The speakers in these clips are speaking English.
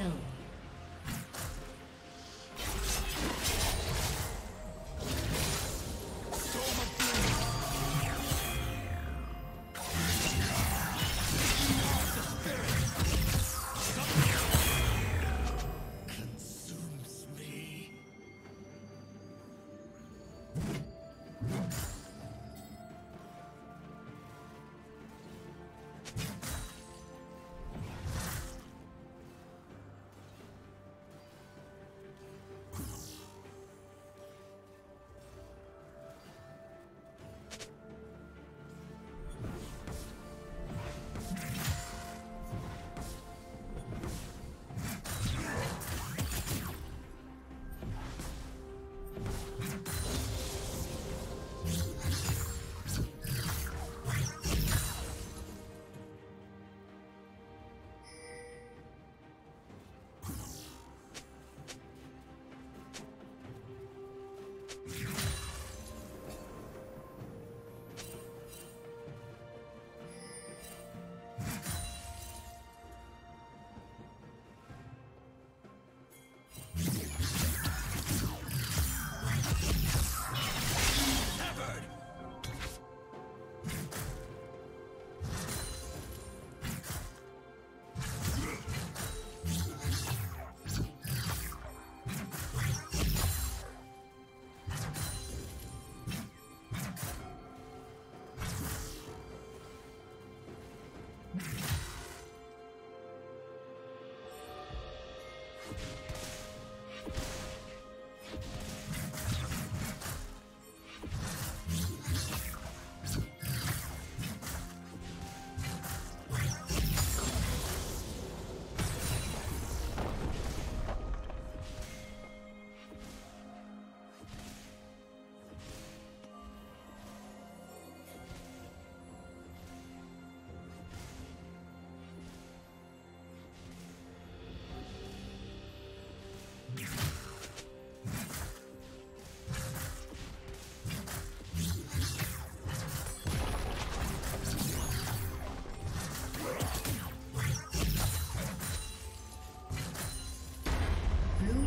Double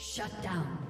Shut down.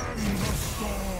In the storm.